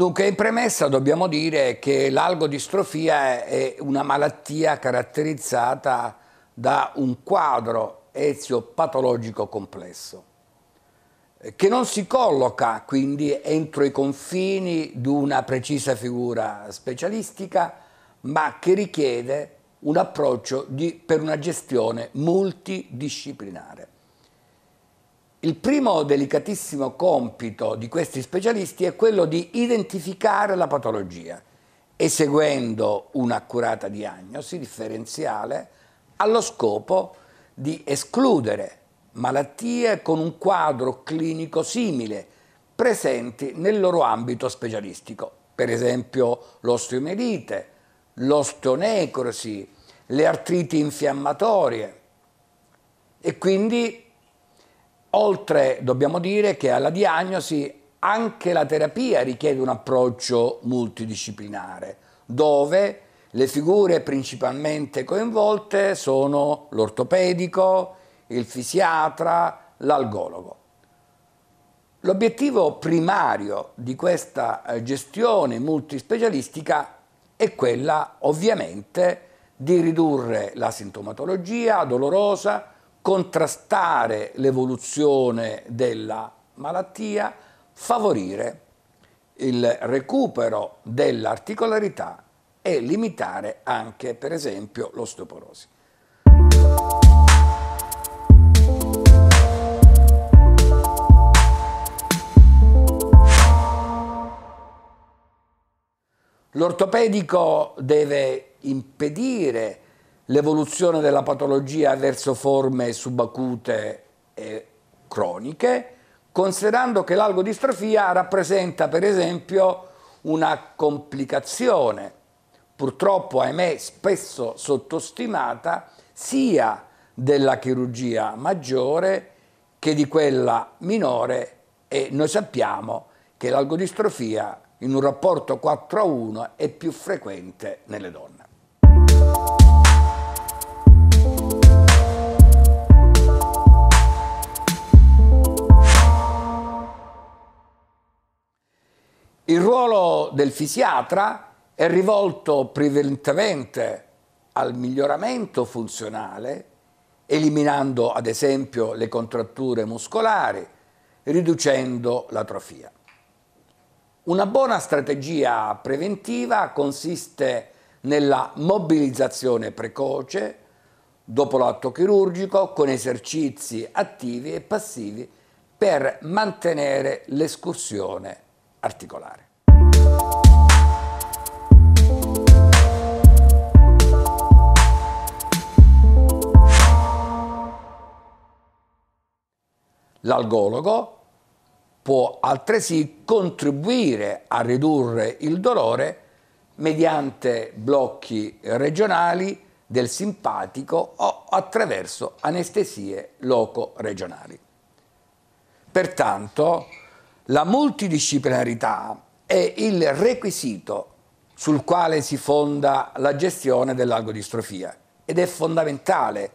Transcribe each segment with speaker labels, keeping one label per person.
Speaker 1: Dunque, in premessa dobbiamo dire che l'algodistrofia è una malattia caratterizzata da un quadro eziopatologico complesso, che non si colloca quindi entro i confini di una precisa figura specialistica, ma che richiede un approccio di, per una gestione multidisciplinare. Il primo delicatissimo compito di questi specialisti è quello di identificare la patologia, eseguendo un'accurata diagnosi differenziale allo scopo di escludere malattie con un quadro clinico simile presenti nel loro ambito specialistico, per esempio l'osteomielite, l'osteonecrosi, le artriti infiammatorie. E quindi oltre dobbiamo dire che alla diagnosi anche la terapia richiede un approccio multidisciplinare dove le figure principalmente coinvolte sono l'ortopedico, il fisiatra, l'algologo. L'obiettivo primario di questa eh, gestione multispecialistica è quella ovviamente di ridurre la sintomatologia dolorosa, contrastare l'evoluzione della malattia, favorire il recupero dell'articolarità e limitare anche per esempio l'osteoporosi. L'ortopedico deve impedire l'evoluzione della patologia verso forme subacute e croniche, considerando che l'algodistrofia rappresenta per esempio una complicazione, purtroppo ahimè spesso sottostimata, sia della chirurgia maggiore che di quella minore e noi sappiamo che l'algodistrofia in un rapporto 4 a 1 è più frequente nelle donne. Il ruolo del fisiatra è rivolto prevalentemente al miglioramento funzionale, eliminando ad esempio le contratture muscolari, riducendo l'atrofia. Una buona strategia preventiva consiste nella mobilizzazione precoce dopo l'atto chirurgico con esercizi attivi e passivi per mantenere l'escursione articolare. L'algologo può altresì contribuire a ridurre il dolore mediante blocchi regionali del simpatico o attraverso anestesie loco-regionali. Pertanto, la multidisciplinarità è il requisito sul quale si fonda la gestione dell'algodistrofia ed è fondamentale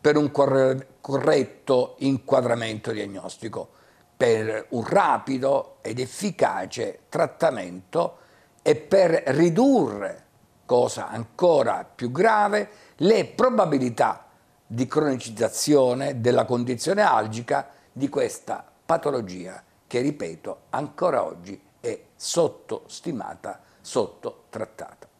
Speaker 1: per un corretto inquadramento diagnostico, per un rapido ed efficace trattamento e per ridurre, cosa ancora più grave, le probabilità di cronicizzazione della condizione algica di questa patologia che, ripeto, ancora oggi è sottostimata, sottotrattata.